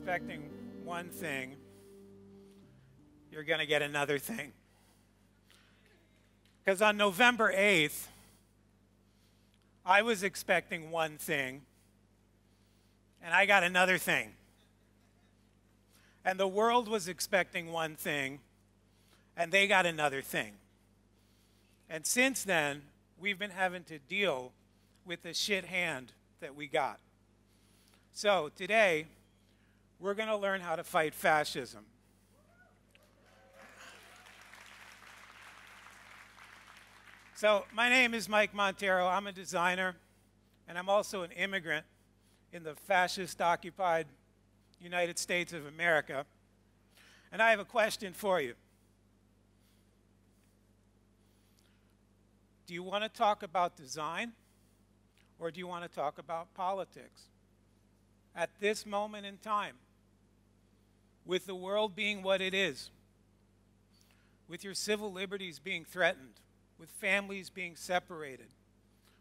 expecting one thing, you're going to get another thing. Because on November 8th, I was expecting one thing, and I got another thing. And the world was expecting one thing, and they got another thing. And since then, we've been having to deal with the shit hand that we got. So today, we're going to learn how to fight fascism. So, my name is Mike Monteiro. I'm a designer, and I'm also an immigrant in the fascist occupied United States of America. And I have a question for you. Do you want to talk about design or do you want to talk about politics? At this moment in time, with the world being what it is, with your civil liberties being threatened, with families being separated,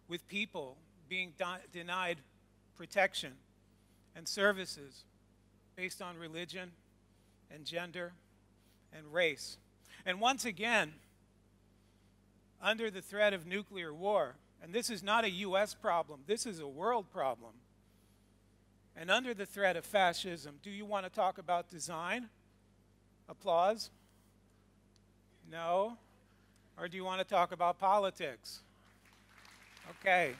with people being denied protection and services based on religion and gender and race. And once again, under the threat of nuclear war, and this is not a U.S. problem, this is a world problem. And under the threat of fascism, do you want to talk about design? Applause? No? Or do you want to talk about politics? Okay.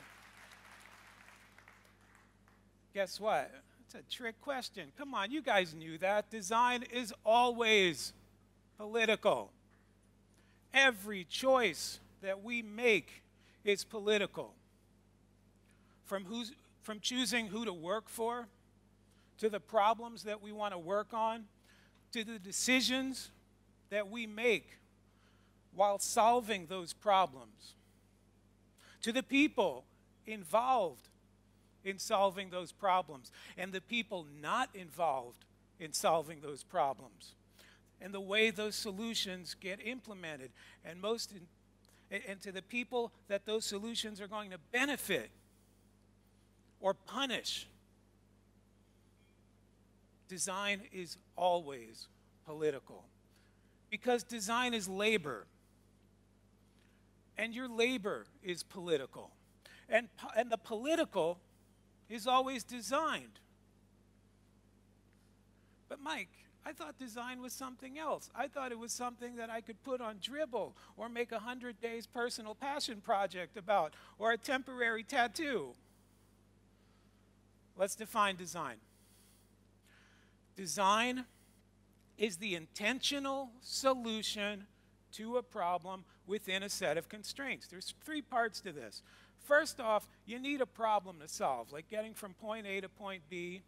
Guess what? It's a trick question. Come on, you guys knew that. Design is always political. Every choice that we make is political. From, who's, from choosing who to work for, to the problems that we want to work on, to the decisions that we make while solving those problems, to the people involved in solving those problems, and the people not involved in solving those problems, and the way those solutions get implemented, and most in, and to the people that those solutions are going to benefit or punish. Design is always political because design is labor. And your labor is political. And, and the political is always designed. But, Mike, I thought design was something else. I thought it was something that I could put on Dribbble or make a 100 days personal passion project about or a temporary tattoo. Let's define design. Design is the intentional solution to a problem within a set of constraints. There's three parts to this. First off, you need a problem to solve, like getting from point A to point B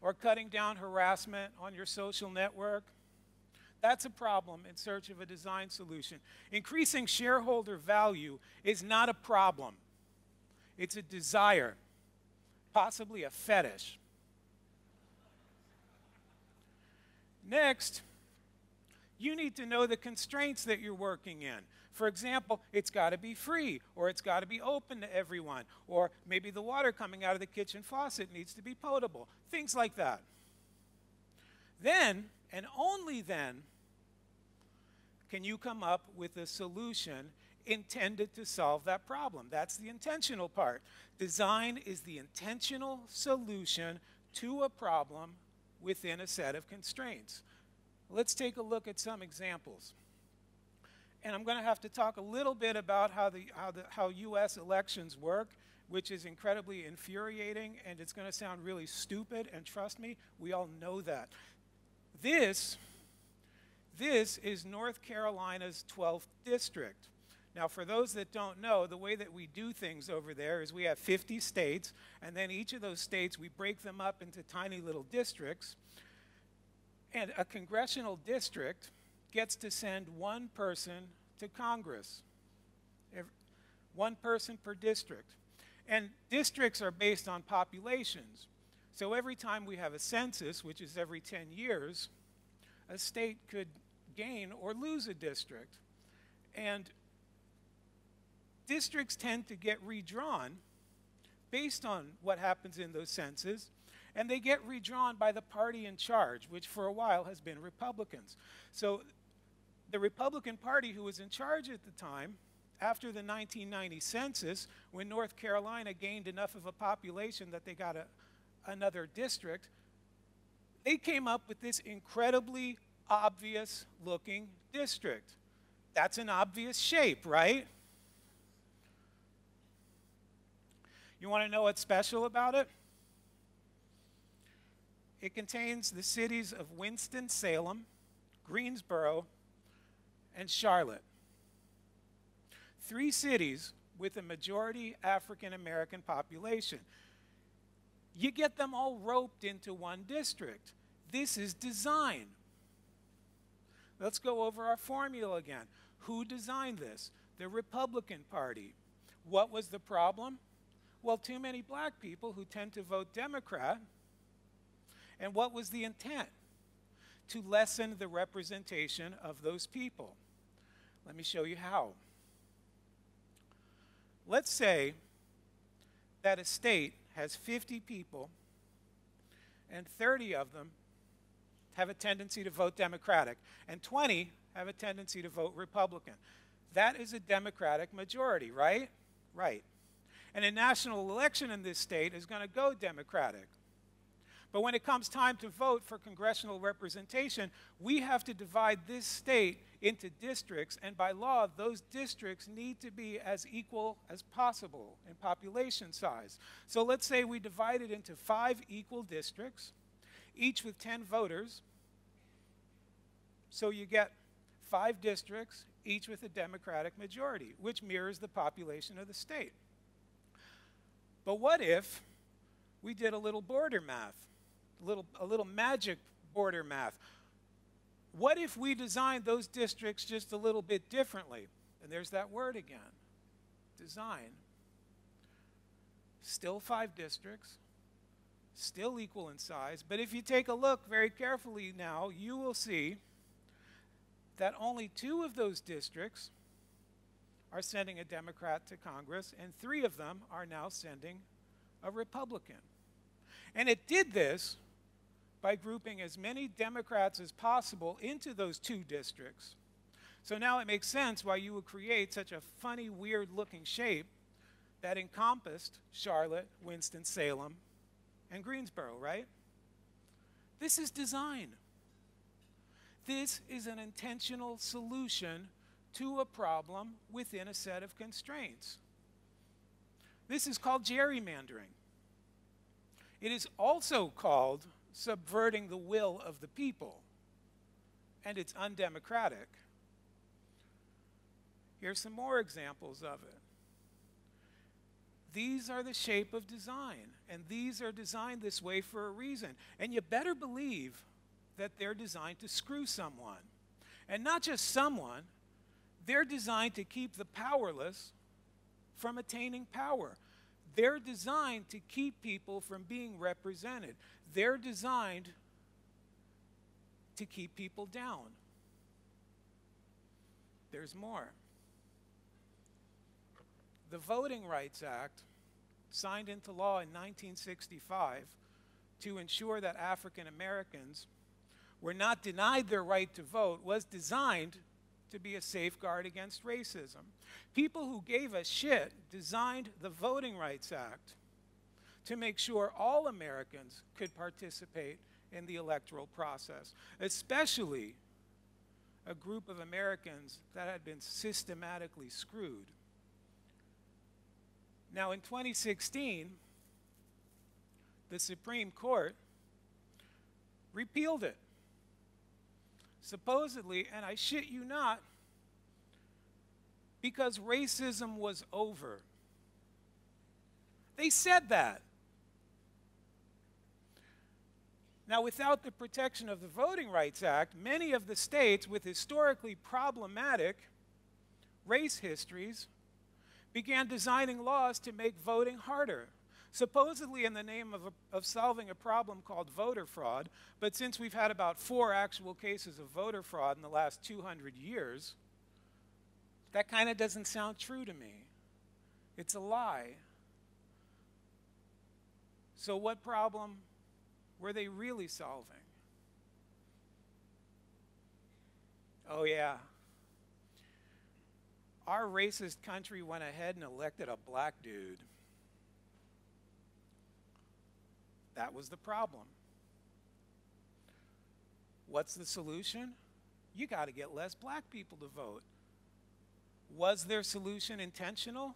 or cutting down harassment on your social network. That's a problem in search of a design solution. Increasing shareholder value is not a problem. It's a desire, possibly a fetish. Next, you need to know the constraints that you're working in. For example, it's got to be free, or it's got to be open to everyone, or maybe the water coming out of the kitchen faucet needs to be potable, things like that. Then, and only then, can you come up with a solution intended to solve that problem. That's the intentional part. Design is the intentional solution to a problem within a set of constraints. Let's take a look at some examples and I'm going to have to talk a little bit about how, the, how, the, how U.S. elections work, which is incredibly infuriating, and it's going to sound really stupid, and trust me, we all know that. This, this is North Carolina's 12th district. Now, for those that don't know, the way that we do things over there is we have 50 states, and then each of those states, we break them up into tiny little districts. And a congressional district gets to send one person to Congress, one person per district. And districts are based on populations. So every time we have a census, which is every 10 years, a state could gain or lose a district. And districts tend to get redrawn based on what happens in those census and they get redrawn by the party in charge, which for a while has been Republicans. So the Republican Party, who was in charge at the time, after the 1990 census, when North Carolina gained enough of a population that they got a, another district, they came up with this incredibly obvious looking district. That's an obvious shape, right? You want to know what's special about it? It contains the cities of Winston-Salem, Greensboro, and Charlotte. Three cities with a majority African American population. You get them all roped into one district. This is design. Let's go over our formula again. Who designed this? The Republican Party. What was the problem? Well, too many black people who tend to vote Democrat. And what was the intent? To lessen the representation of those people. Let me show you how. Let's say that a state has 50 people and 30 of them have a tendency to vote Democratic and 20 have a tendency to vote Republican. That is a Democratic majority, right? Right. And a national election in this state is going to go Democratic. But when it comes time to vote for congressional representation, we have to divide this state into districts, and by law, those districts need to be as equal as possible in population size. So let's say we divide it into five equal districts, each with 10 voters. So you get five districts, each with a Democratic majority, which mirrors the population of the state. But what if we did a little border math, a little, a little magic border math? What if we designed those districts just a little bit differently? And there's that word again design. Still five districts, still equal in size, but if you take a look very carefully now, you will see that only two of those districts are sending a Democrat to Congress, and three of them are now sending a Republican. And it did this by grouping as many Democrats as possible into those two districts. So now it makes sense why you would create such a funny, weird looking shape that encompassed Charlotte, Winston-Salem, and Greensboro, right? This is design. This is an intentional solution to a problem within a set of constraints. This is called gerrymandering. It is also called subverting the will of the people, and it's undemocratic. Here's some more examples of it. These are the shape of design, and these are designed this way for a reason. And you better believe that they're designed to screw someone. And not just someone, they're designed to keep the powerless from attaining power. They're designed to keep people from being represented. They're designed to keep people down. There's more. The Voting Rights Act, signed into law in 1965 to ensure that African Americans were not denied their right to vote was designed to be a safeguard against racism. People who gave a shit designed the Voting Rights Act to make sure all Americans could participate in the electoral process, especially a group of Americans that had been systematically screwed. Now, in 2016, the Supreme Court repealed it supposedly, and I shit you not, because racism was over. They said that. Now, without the protection of the Voting Rights Act, many of the states with historically problematic race histories began designing laws to make voting harder supposedly in the name of, a, of solving a problem called voter fraud. But since we've had about four actual cases of voter fraud in the last 200 years, that kind of doesn't sound true to me. It's a lie. So, what problem were they really solving? Oh, yeah. Our racist country went ahead and elected a black dude. That was the problem. What's the solution? You got to get less black people to vote. Was their solution intentional?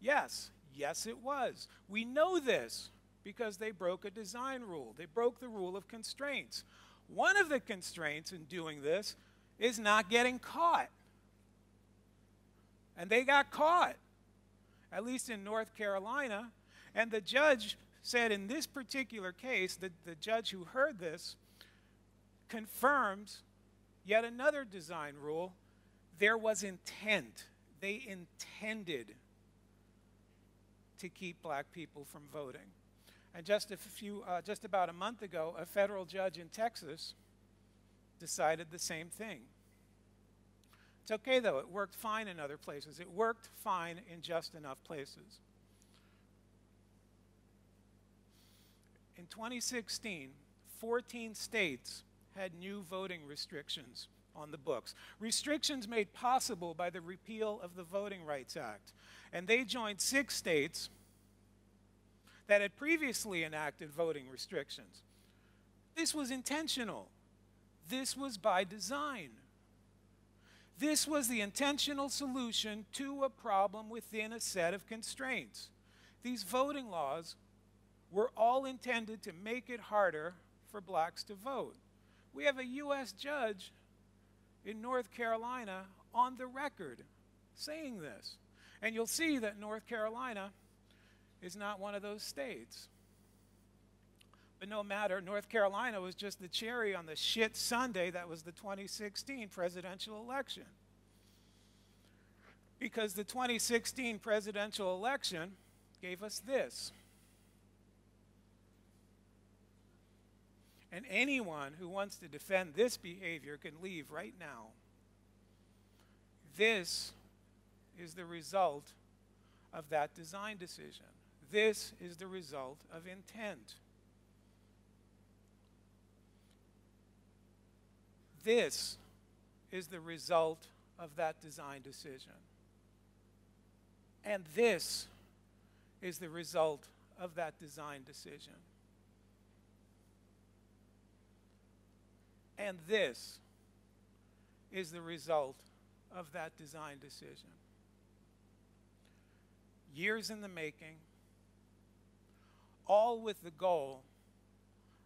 Yes. Yes, it was. We know this because they broke a design rule. They broke the rule of constraints. One of the constraints in doing this is not getting caught. And they got caught, at least in North Carolina. And the judge said in this particular case, the, the judge who heard this confirmed yet another design rule. There was intent. They intended to keep black people from voting. And just a few, uh, just about a month ago, a federal judge in Texas decided the same thing. It's okay though, it worked fine in other places. It worked fine in just enough places. In 2016, 14 states had new voting restrictions on the books. Restrictions made possible by the repeal of the Voting Rights Act. And they joined six states that had previously enacted voting restrictions. This was intentional. This was by design. This was the intentional solution to a problem within a set of constraints. These voting laws were all intended to make it harder for blacks to vote. We have a U.S. judge in North Carolina on the record saying this. And you'll see that North Carolina is not one of those states. But no matter, North Carolina was just the cherry on the shit sundae that was the 2016 presidential election. Because the 2016 presidential election gave us this. And anyone who wants to defend this behavior can leave right now. This is the result of that design decision. This is the result of intent. This is the result of that design decision. And this is the result of that design decision. And this is the result of that design decision. Years in the making, all with the goal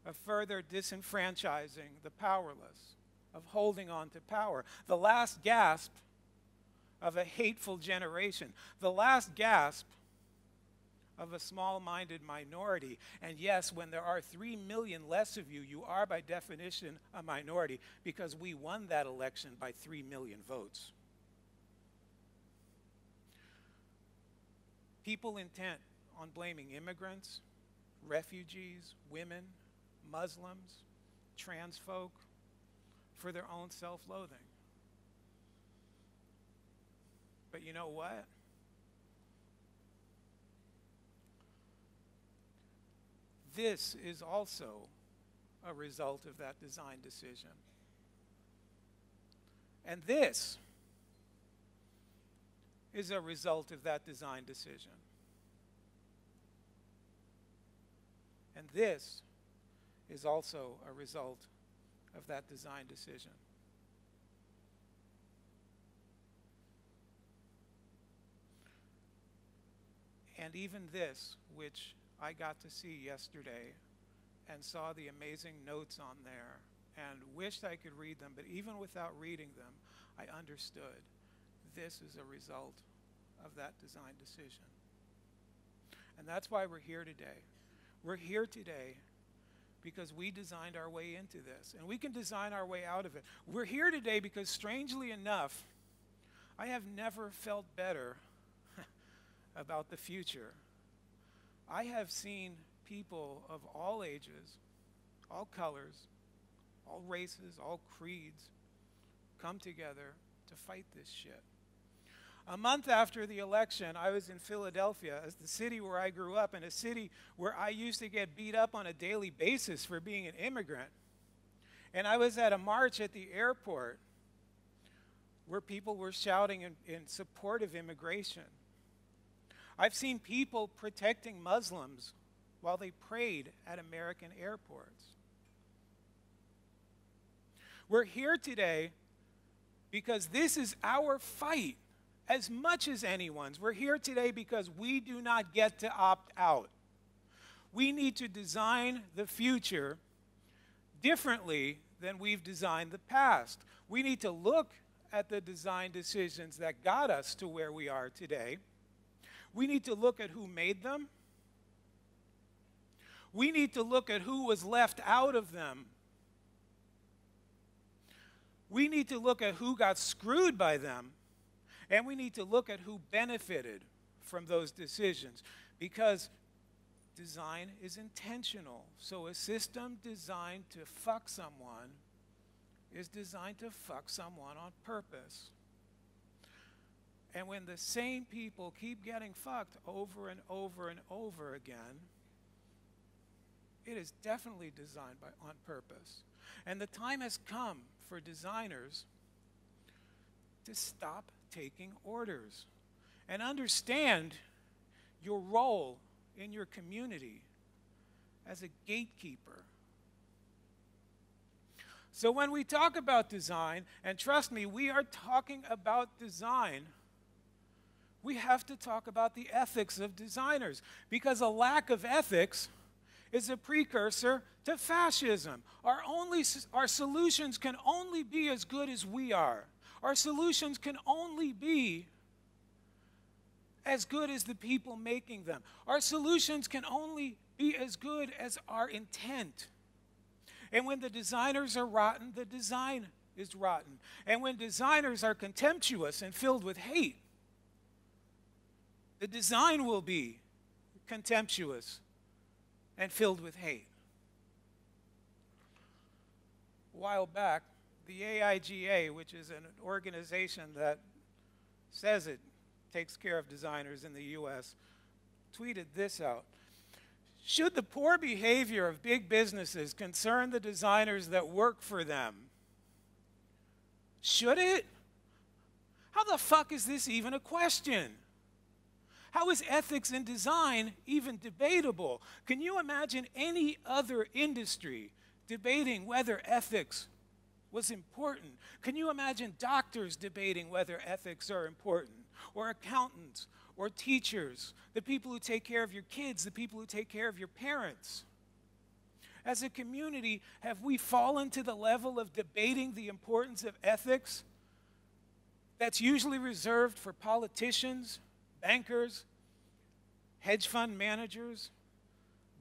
of further disenfranchising the powerless, of holding on to power. The last gasp of a hateful generation, the last gasp of a small minded minority. And yes, when there are three million less of you, you are by definition a minority because we won that election by three million votes. People intent on blaming immigrants, refugees, women, Muslims, trans folk for their own self loathing. But you know what? This is also a result of that design decision. And this is a result of that design decision. And this is also a result of that design decision. And even this, which I got to see yesterday and saw the amazing notes on there and wished I could read them, but even without reading them, I understood this is a result of that design decision. And that's why we're here today. We're here today because we designed our way into this, and we can design our way out of it. We're here today because, strangely enough, I have never felt better about the future. I have seen people of all ages, all colors, all races, all creeds come together to fight this shit. A month after the election, I was in Philadelphia, as the city where I grew up, and a city where I used to get beat up on a daily basis for being an immigrant. And I was at a march at the airport where people were shouting in, in support of immigration. I've seen people protecting Muslims while they prayed at American airports. We're here today because this is our fight as much as anyone's. We're here today because we do not get to opt out. We need to design the future differently than we've designed the past. We need to look at the design decisions that got us to where we are today. We need to look at who made them. We need to look at who was left out of them. We need to look at who got screwed by them. And we need to look at who benefited from those decisions because design is intentional. So a system designed to fuck someone is designed to fuck someone on purpose. And when the same people keep getting fucked over and over and over again, it is definitely designed by, on purpose. And the time has come for designers to stop taking orders and understand your role in your community as a gatekeeper so when we talk about design, and trust me, we are talking about design, we have to talk about the ethics of designers because a lack of ethics is a precursor to fascism. Our, only, our solutions can only be as good as we are. Our solutions can only be as good as the people making them. Our solutions can only be as good as our intent. And when the designers are rotten, the design is rotten. And when designers are contemptuous and filled with hate, the design will be contemptuous and filled with hate. A while back, the AIGA, which is an organization that says it takes care of designers in the U.S., tweeted this out. Should the poor behavior of big businesses concern the designers that work for them? Should it? How the fuck is this even a question? How is ethics in design even debatable? Can you imagine any other industry debating whether ethics was important? Can you imagine doctors debating whether ethics are important? Or accountants or teachers, the people who take care of your kids, the people who take care of your parents. As a community, have we fallen to the level of debating the importance of ethics that's usually reserved for politicians, bankers, hedge fund managers,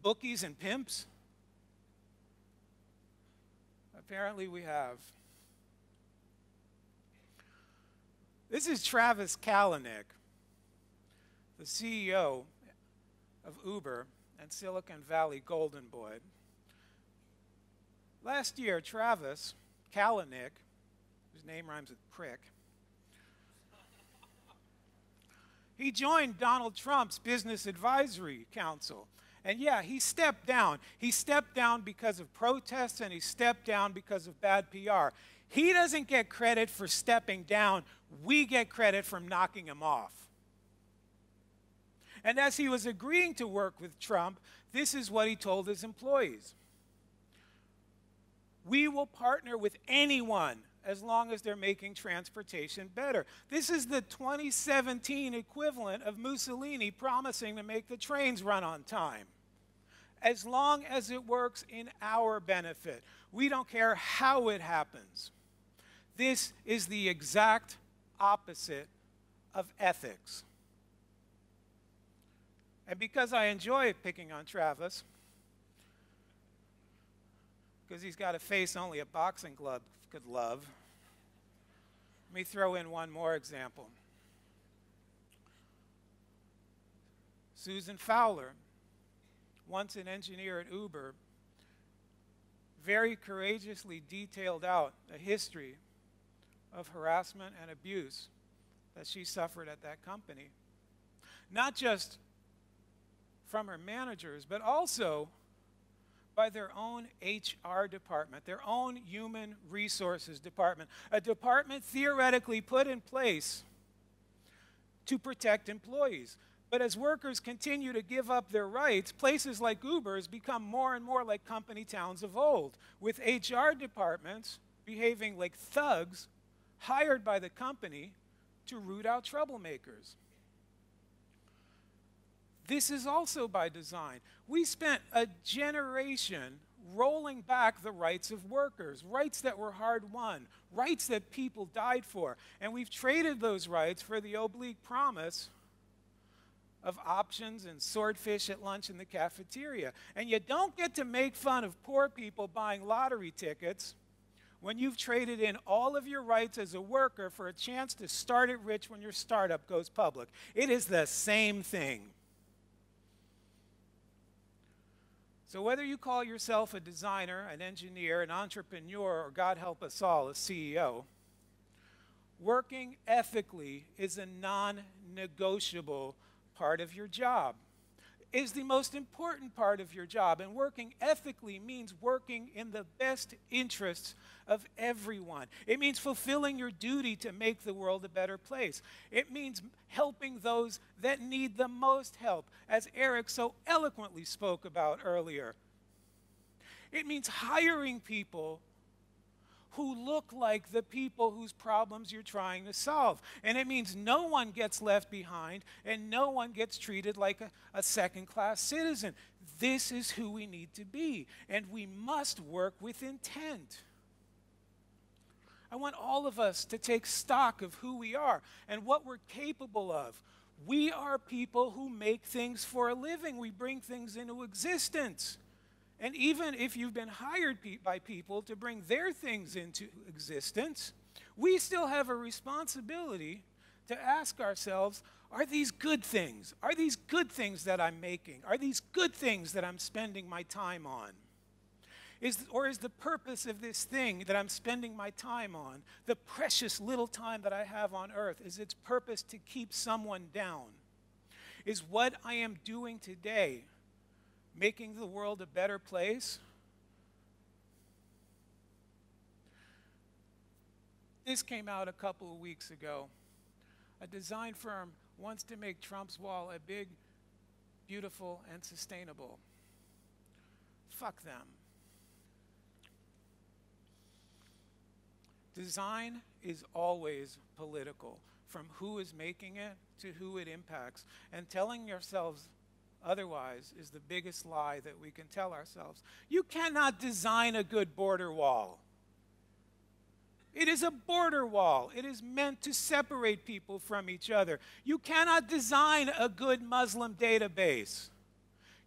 bookies, and pimps? Apparently, we have. This is Travis Kalanick the CEO of Uber and Silicon Valley Golden Boy. Last year, Travis Kalanick, whose name rhymes with prick, he joined Donald Trump's Business Advisory Council. And yeah, he stepped down. He stepped down because of protests and he stepped down because of bad PR. He doesn't get credit for stepping down, we get credit from knocking him off. And as he was agreeing to work with Trump, this is what he told his employees We will partner with anyone as long as they're making transportation better. This is the 2017 equivalent of Mussolini promising to make the trains run on time. As long as it works in our benefit, we don't care how it happens. This is the exact opposite of ethics. And because I enjoy picking on Travis, because he's got a face only a boxing glove could love, let me throw in one more example. Susan Fowler, once an engineer at Uber, very courageously detailed out a history of harassment and abuse that she suffered at that company. Not just from her managers, but also by their own HR department, their own human resources department, a department theoretically put in place to protect employees. But as workers continue to give up their rights, places like Uber's become more and more like company towns of old, with HR departments behaving like thugs hired by the company to root out troublemakers. This is also by design. We spent a generation rolling back the rights of workers, rights that were hard won, rights that people died for. And we've traded those rights for the oblique promise of options and swordfish at lunch in the cafeteria. And you don't get to make fun of poor people buying lottery tickets when you've traded in all of your rights as a worker for a chance to start it rich when your startup goes public. It is the same thing. So, whether you call yourself a designer, an engineer, an entrepreneur, or God help us all, a CEO, working ethically is a non negotiable part of your job is the most important part of your job. And working ethically means working in the best interests of everyone. It means fulfilling your duty to make the world a better place. It means helping those that need the most help, as Eric so eloquently spoke about earlier. It means hiring people who look like the people whose problems you're trying to solve. And it means no one gets left behind and no one gets treated like a, a second class citizen. This is who we need to be, and we must work with intent. I want all of us to take stock of who we are and what we're capable of. We are people who make things for a living, we bring things into existence. And even if you've been hired pe by people to bring their things into existence, we still have a responsibility to ask ourselves are these good things? Are these good things that I'm making? Are these good things that I'm spending my time on? Is, or is the purpose of this thing that I'm spending my time on, the precious little time that I have on earth, is its purpose to keep someone down? Is what I am doing today making the world a better place? This came out a couple of weeks ago. A design firm wants to make Trump's wall a big, beautiful, and sustainable. Fuck them. Design is always political, from who is making it to who it impacts. And telling yourselves otherwise is the biggest lie that we can tell ourselves. You cannot design a good border wall. It is a border wall. It is meant to separate people from each other. You cannot design a good Muslim database.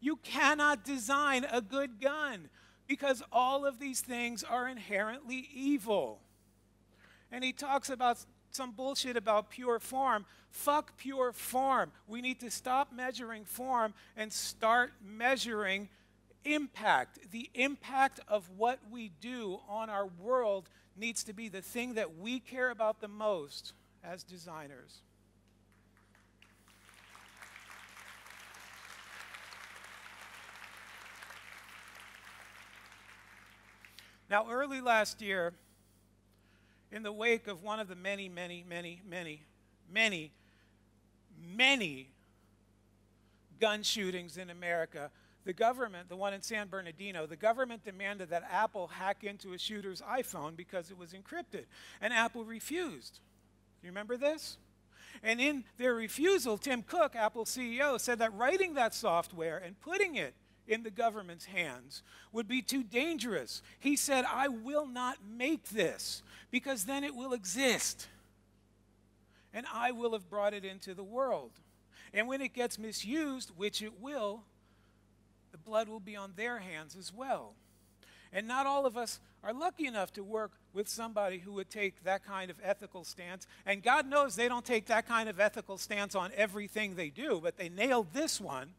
You cannot design a good gun because all of these things are inherently evil. And he talks about some bullshit about pure form. Fuck pure form. We need to stop measuring form and start measuring impact. The impact of what we do on our world needs to be the thing that we care about the most as designers. Now, early last year, in the wake of one of the many, many, many, many, many, many gun shootings in America, the government, the one in San Bernardino, the government demanded that Apple hack into a shooter's iPhone because it was encrypted. And Apple refused. You remember this? And in their refusal, Tim Cook, Apple CEO, said that writing that software and putting it in the government's hands would be too dangerous. He said, I will not make this because then it will exist. And I will have brought it into the world. And when it gets misused, which it will, the blood will be on their hands as well. And not all of us are lucky enough to work with somebody who would take that kind of ethical stance. And God knows they don't take that kind of ethical stance on everything they do, but they nailed this one.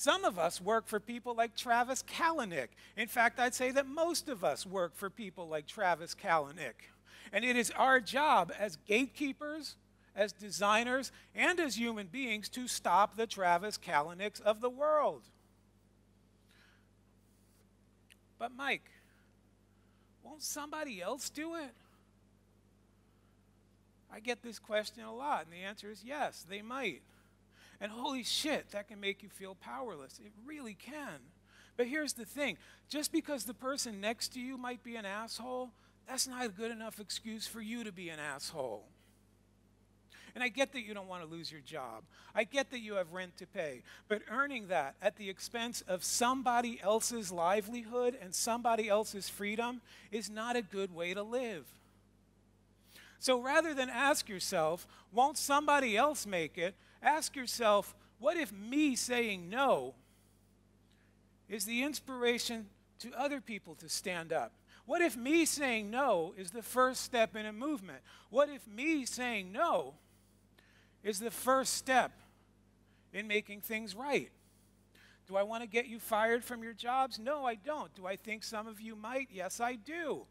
Some of us work for people like Travis Kalanick. In fact, I'd say that most of us work for people like Travis Kalanick. And it is our job as gatekeepers, as designers and as human beings to stop the Travis Kalanick's of the world. But, Mike, won't somebody else do it? I get this question a lot, and the answer is yes, they might. And holy shit, that can make you feel powerless. It really can. But here's the thing just because the person next to you might be an asshole, that's not a good enough excuse for you to be an asshole. And I get that you don't want to lose your job. I get that you have rent to pay. But earning that at the expense of somebody else's livelihood and somebody else's freedom is not a good way to live. So rather than ask yourself, won't somebody else make it? Ask yourself, what if me saying no is the inspiration to other people to stand up? What if me saying no is the first step in a movement? What if me saying no is the first step in making things right? Do I want to get you fired from your jobs? No, I don't. Do I think some of you might? Yes, I do.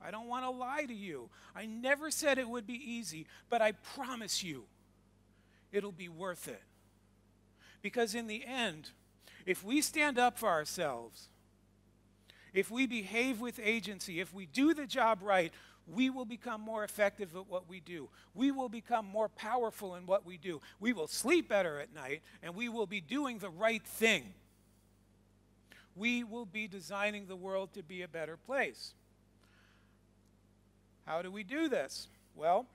I don't want to lie to you. I never said it would be easy, but I promise you it'll be worth it. Because in the end, if we stand up for ourselves, if we behave with agency, if we do the job right, we will become more effective at what we do. We will become more powerful in what we do. We will sleep better at night, and we will be doing the right thing. We will be designing the world to be a better place. How do we do this? Well,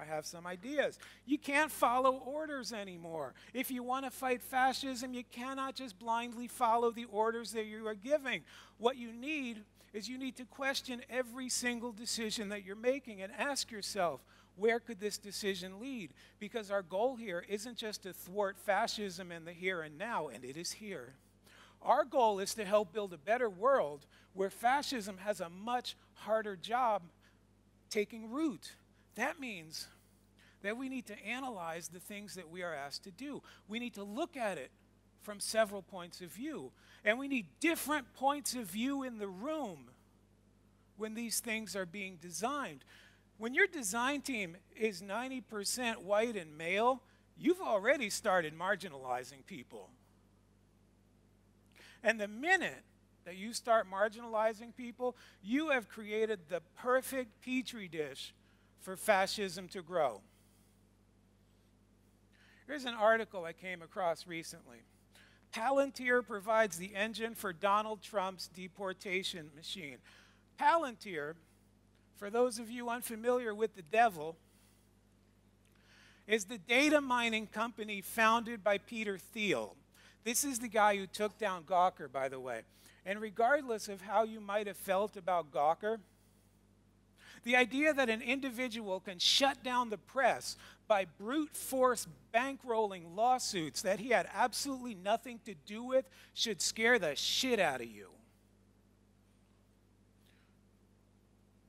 I have some ideas. You can't follow orders anymore. If you want to fight fascism, you cannot just blindly follow the orders that you are giving. What you need is you need to question every single decision that you're making and ask yourself, where could this decision lead? Because our goal here isn't just to thwart fascism in the here and now, and it is here. Our goal is to help build a better world where fascism has a much harder job taking root. That means that we need to analyze the things that we are asked to do. We need to look at it from several points of view. And we need different points of view in the room when these things are being designed. When your design team is 90% white and male, you've already started marginalizing people. And the minute that you start marginalizing people, you have created the perfect petri dish for fascism to grow. Here's an article I came across recently. Palantir provides the engine for Donald Trump's deportation machine. Palantir, for those of you unfamiliar with the devil, is the data mining company founded by Peter Thiel. This is the guy who took down Gawker, by the way. And regardless of how you might have felt about Gawker, the idea that an individual can shut down the press by brute force bankrolling lawsuits that he had absolutely nothing to do with should scare the shit out of you.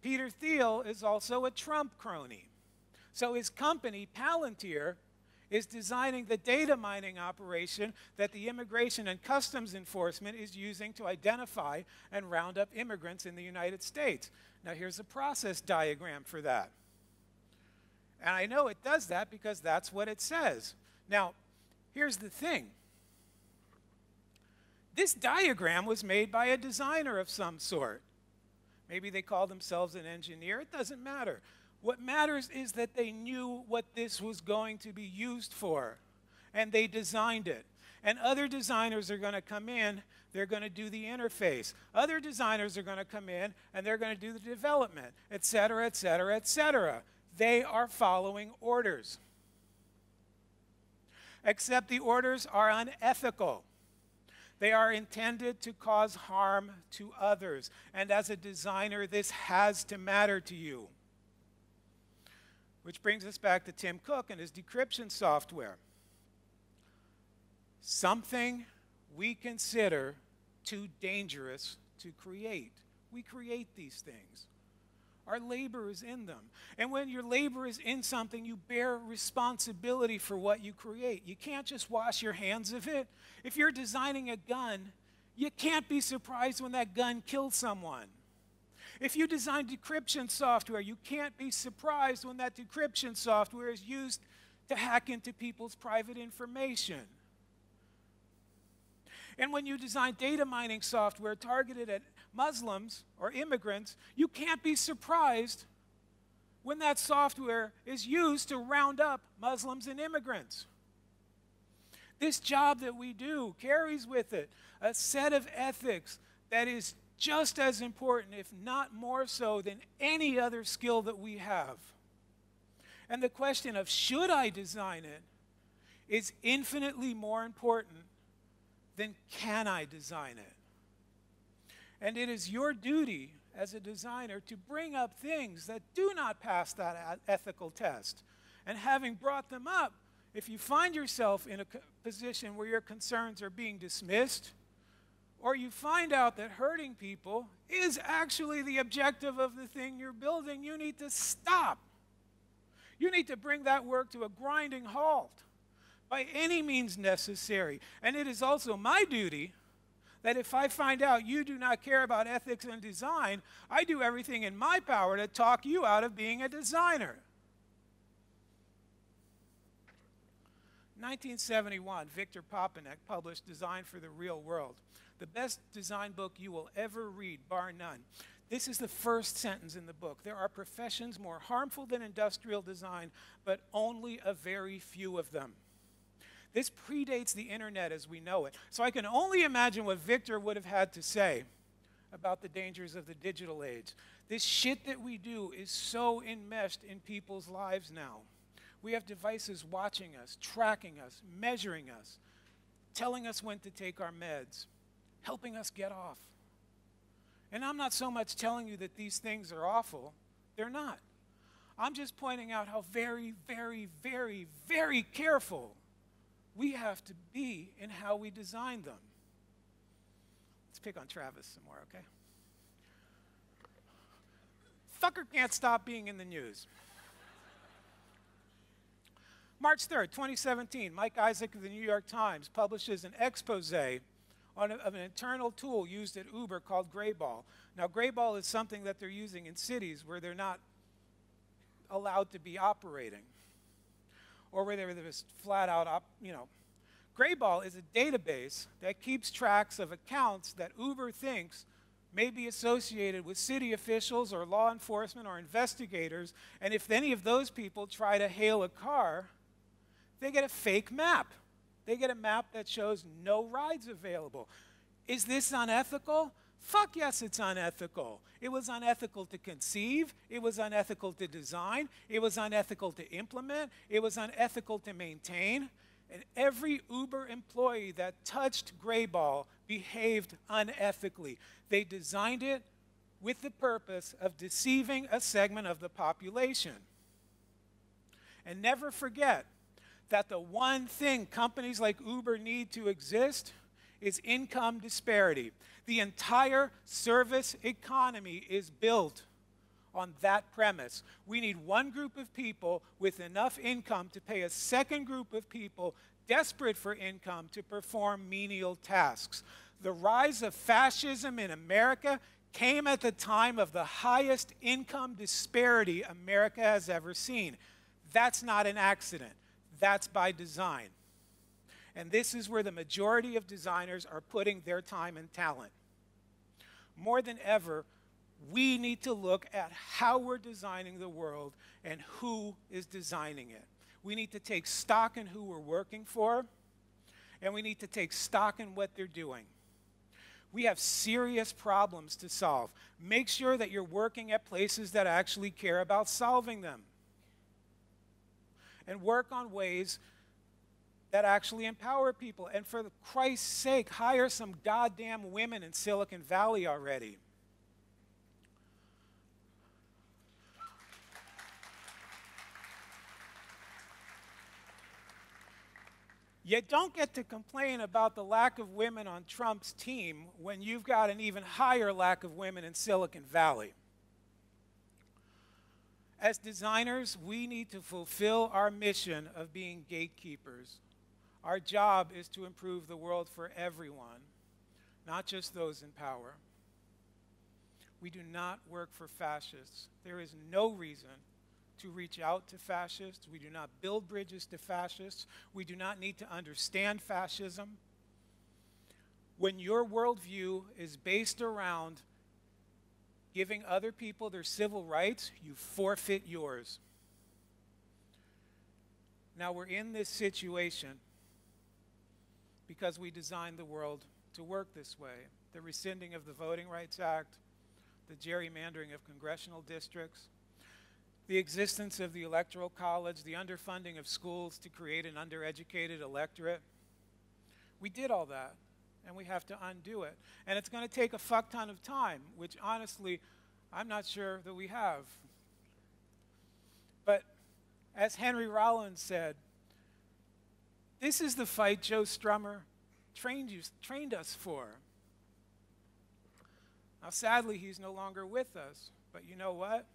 Peter Thiel is also a Trump crony. So his company, Palantir, is designing the data mining operation that the Immigration and Customs Enforcement is using to identify and round up immigrants in the United States. Now, here's a process diagram for that. And I know it does that because that's what it says. Now, here's the thing this diagram was made by a designer of some sort. Maybe they call themselves an engineer, it doesn't matter. What matters is that they knew what this was going to be used for, and they designed it. And other designers are going to come in, they're going to do the interface. Other designers are going to come in, and they're going to do the development, et cetera, et cetera, et cetera. They are following orders. Except the orders are unethical. They are intended to cause harm to others. And as a designer, this has to matter to you. Which brings us back to Tim Cook and his decryption software. Something we consider too dangerous to create. We create these things. Our labor is in them. And when your labor is in something, you bear responsibility for what you create. You can't just wash your hands of it. If you're designing a gun, you can't be surprised when that gun kills someone. If you design decryption software, you can't be surprised when that decryption software is used to hack into people's private information. And when you design data mining software targeted at Muslims or immigrants, you can't be surprised when that software is used to round up Muslims and immigrants. This job that we do carries with it a set of ethics that is just as important, if not more so, than any other skill that we have. And the question of should I design it is infinitely more important than can I design it? And it is your duty as a designer to bring up things that do not pass that ethical test. And having brought them up, if you find yourself in a position where your concerns are being dismissed, or you find out that hurting people is actually the objective of the thing you're building, you need to stop. You need to bring that work to a grinding halt by any means necessary. And it is also my duty that if I find out you do not care about ethics and design, I do everything in my power to talk you out of being a designer. 1971, Victor Papanek published Design for the Real World, the best design book you will ever read, bar none. This is the first sentence in the book. There are professions more harmful than industrial design, but only a very few of them. This predates the internet as we know it. So I can only imagine what Victor would have had to say about the dangers of the digital age. This shit that we do is so enmeshed in people's lives now. We have devices watching us, tracking us, measuring us, telling us when to take our meds, helping us get off. And I'm not so much telling you that these things are awful, they're not. I'm just pointing out how very, very, very, very careful we have to be in how we design them. Let's pick on Travis some more, okay? Fucker can't stop being in the news. March 3rd, 2017, Mike Isaac of the New York Times publishes an expose on a, of an internal tool used at Uber called Greyball. Now, Greyball is something that they're using in cities where they're not allowed to be operating or whether they're just flat out, op, you know. Greyball is a database that keeps tracks of accounts that Uber thinks may be associated with city officials or law enforcement or investigators. And if any of those people try to hail a car, they get a fake map. They get a map that shows no rides available. Is this unethical? Fuck yes, it's unethical. It was unethical to conceive. It was unethical to design. It was unethical to implement. It was unethical to maintain. And every Uber employee that touched Greyball behaved unethically. They designed it with the purpose of deceiving a segment of the population. And never forget, that the one thing companies like Uber need to exist is income disparity. The entire service economy is built on that premise. We need one group of people with enough income to pay a second group of people desperate for income to perform menial tasks. The rise of fascism in America came at the time of the highest income disparity America has ever seen. That's not an accident. That's by design. And this is where the majority of designers are putting their time and talent. More than ever, we need to look at how we're designing the world and who is designing it. We need to take stock in who we're working for, and we need to take stock in what they're doing. We have serious problems to solve. Make sure that you're working at places that actually care about solving them and work on ways that actually empower people. And for Christ's sake, hire some goddamn women in Silicon Valley already. You don't get to complain about the lack of women on Trump's team when you've got an even higher lack of women in Silicon Valley. As designers, we need to fulfill our mission of being gatekeepers. Our job is to improve the world for everyone, not just those in power. We do not work for fascists. There is no reason to reach out to fascists. We do not build bridges to fascists. We do not need to understand fascism. When your worldview is based around giving other people their civil rights, you forfeit yours. Now we're in this situation because we designed the world to work this way. The rescinding of the Voting Rights Act, the gerrymandering of congressional districts, the existence of the Electoral College, the underfunding of schools to create an undereducated electorate. We did all that, and we have to undo it. And it's going to take a fuck ton of time, which honestly, I'm not sure that we have. But as Henry Rollins said, this is the fight Joe Strummer trained, you, trained us for. Now, sadly, he's no longer with us. But you know what?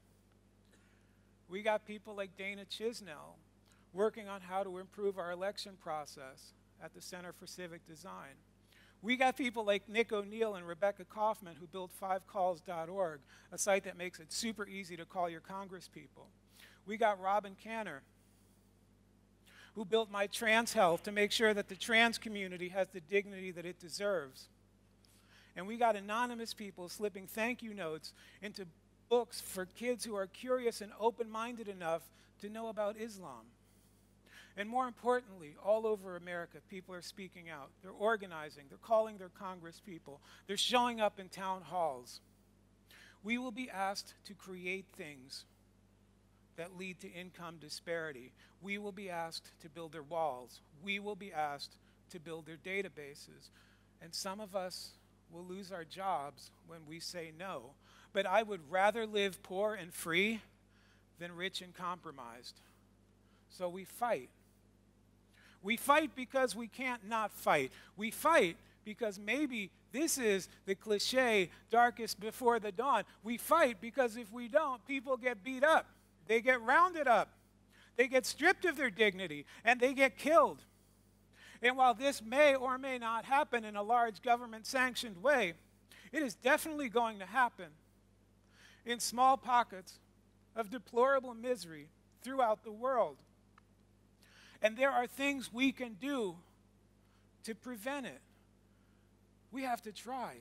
We got people like Dana Chisnell working on how to improve our election process at the Center for Civic Design. We got people like Nick O'Neill and Rebecca Kaufman who built fivecalls.org, a site that makes it super easy to call your congresspeople. We got Robin Canner, who built My Trans Health to make sure that the trans community has the dignity that it deserves. And we got anonymous people slipping thank you notes into books for kids who are curious and open minded enough to know about Islam. And more importantly, all over America, people are speaking out. They're organizing, they're calling their Congress people, they're showing up in town halls. We will be asked to create things that lead to income disparity. We will be asked to build their walls. We will be asked to build their databases. And some of us will lose our jobs when we say no. But I would rather live poor and free than rich and compromised. So we fight. We fight because we can't not fight. We fight because maybe this is the cliche darkest before the dawn. We fight because if we don't, people get beat up. They get rounded up. They get stripped of their dignity and they get killed. And while this may or may not happen in a large government sanctioned way, it is definitely going to happen in small pockets of deplorable misery throughout the world. And there are things we can do to prevent it. We have to try.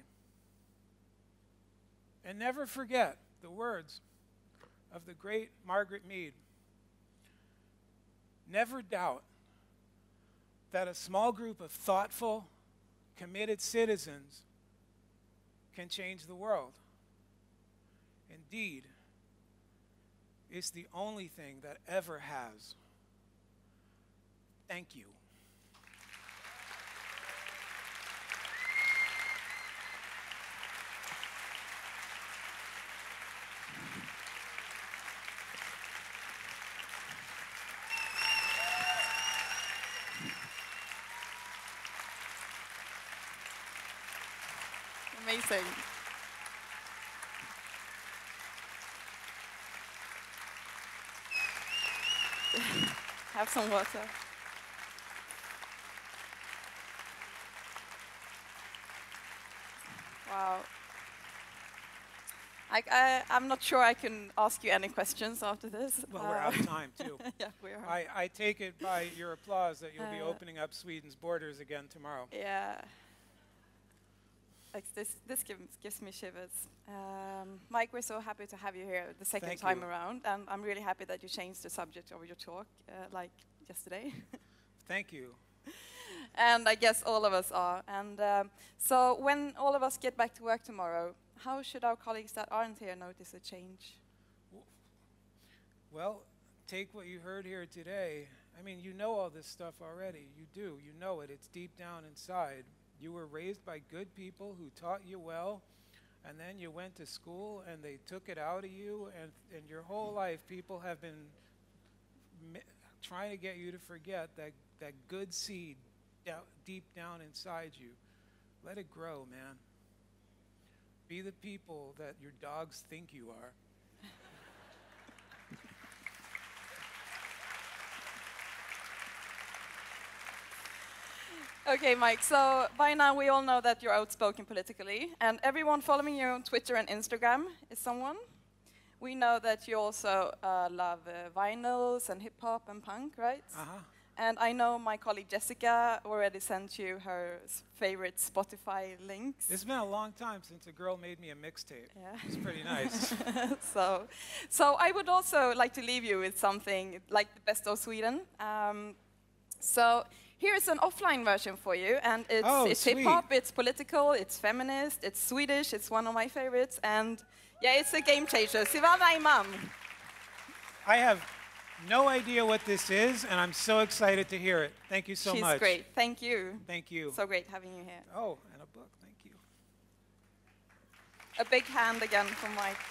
And never forget the words of the great Margaret Mead. Never doubt that a small group of thoughtful, committed citizens can change the world. Indeed, it's the only thing that ever has. Thank you. Amazing. Have some water. Wow. I, I, I'm not sure I can ask you any questions after this. Well, we're out of time, too. yeah, we are. I, I take it by your applause that you'll be Uh, opening up Sweden's borders again tomorrow. Yeah. Like this, this gives, gives me shivers. Um, Mike, we're so happy to have you here the second Thank time you. around, and I'm really happy that you changed the subject of your talk, uh, like yesterday. Thank you. and I guess all of us are. And um, so, when all of us get back to work tomorrow, how should our colleagues that aren't here notice a change? Well, take what you heard here today. I mean, you know all this stuff already. You do. You know it. It's deep down inside. You were raised by good people who taught you well, and then you went to school and they took it out of you, and, and your whole life people have been trying to get you to forget that, that good seed dou- deep down inside you. Let it grow, man. Be the people that your dogs think you are. Okay, Mike, so by now we all know that you're outspoken politically, and everyone following you on Twitter and Instagram is someone. We know that you also uh, love uh, vinyls and hip hop and punk, right? Uh-huh. And I know my colleague Jessica already sent you her favorite Spotify links. It's been a long time since a girl made me a mixtape. Yeah. It's pretty nice. so, so I would also like to leave you with something like the best of Sweden. Um, so here is an offline version for you, and it's, Oh, it's hip hop, it's political, it's feminist, it's Swedish, it's one of my favorites, and yeah, it's a game changer. Silvana Imam. I have no idea what this is, and I'm so excited to hear it. Thank you so She's much. great. Thank you. Thank you. So great having you here. oh, and a book. Thank you. A big hand again from Mike.